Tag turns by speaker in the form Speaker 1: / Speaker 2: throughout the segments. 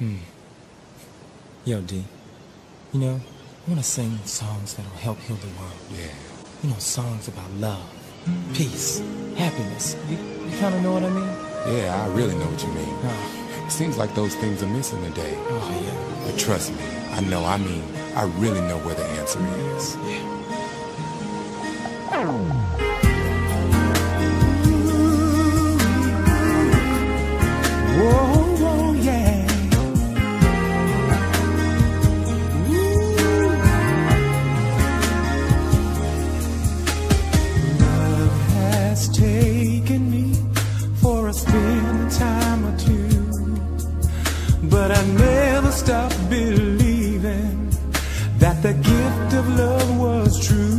Speaker 1: Hmm. Yo, D. You know, I want to sing songs that'll help heal the world.
Speaker 2: Yeah.
Speaker 1: You know, songs about love, hmm. peace, happiness. You, you kind of know what I mean?
Speaker 2: Yeah, I really know what you mean.
Speaker 1: Oh.
Speaker 2: Seems like those things are missing today.
Speaker 1: Oh, yeah.
Speaker 2: But trust me, I know, I mean, I really know where the answer is.
Speaker 1: Yeah. But I never stopped believing that the gift of love was true.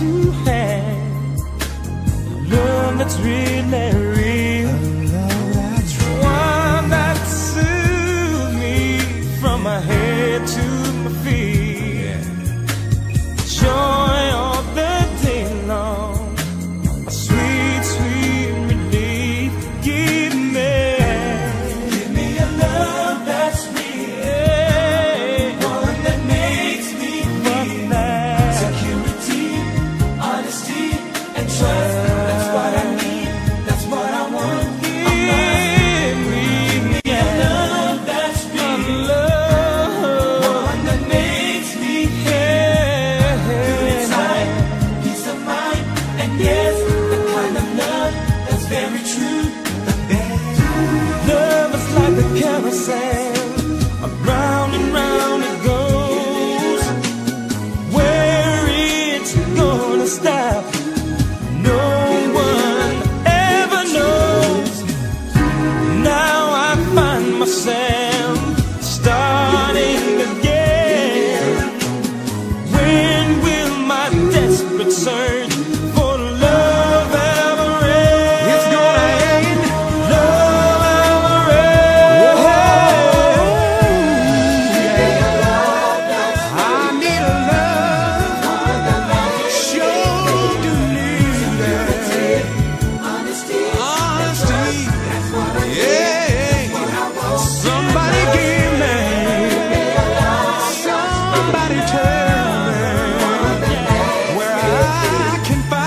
Speaker 1: to very. Love is like carousel, and round it goes. Where it's gonna stop, no one ever knows. Now I find myself. I can find